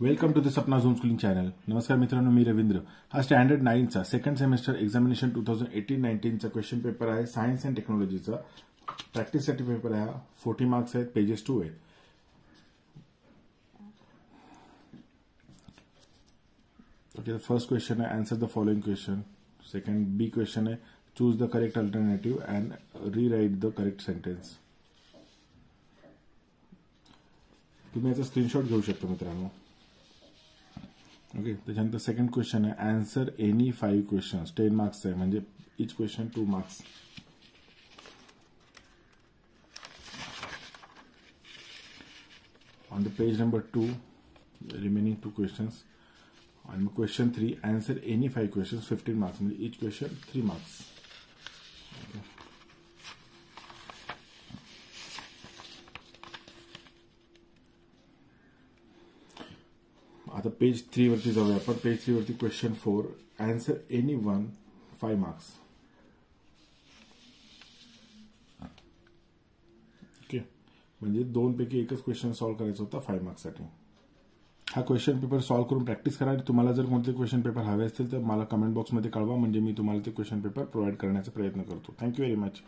Welcome to the Sapna zoom schooling channel नमस्कार मित्रांनो मी रवींद्र हा standard नाईनचा second semester examination two thousand eighteen नाईन्टीनचा question paper आहे सायन्स अँड टेक्नॉलॉजीचा प्रॅक्टिससाठी पेपर हा फोर्टी मार्क्स आहेत पेजेस टू आहेत ओके फ़र्स्ट क्वेश्चन आहे answer the following question second B question आहे choose the correct alternative and rewrite the correct sentence तुम्ही screenshot घेऊ शकता मित्रांनो. ओके सेकंड क्वेश्चन है answer any five question ten marks है each question two marks on the page number two remaining two questions on question three answer any five question fifteen marks each question three marks आता page three वरती जाऊया आपण. Page three वरती question four answer any one five marks okay म्हणजे दोन पैकी एकच question solve करायचा होता फाय मार्क्ससाठी हा क्वेश्चन पेपर सॉल्व्ह करून प्रॅक्टिस करा तुम्हाला जर कोणते क्वेश्चन पेपर हवे असतील तर मला कमेंट बॉक्समध्ये कळवा. म्हणजे मी तुम्हाला ते क्वेश्चन पेपर प्रोव्हाइड करण्याचा प्रयत्न करतो. Thank you very much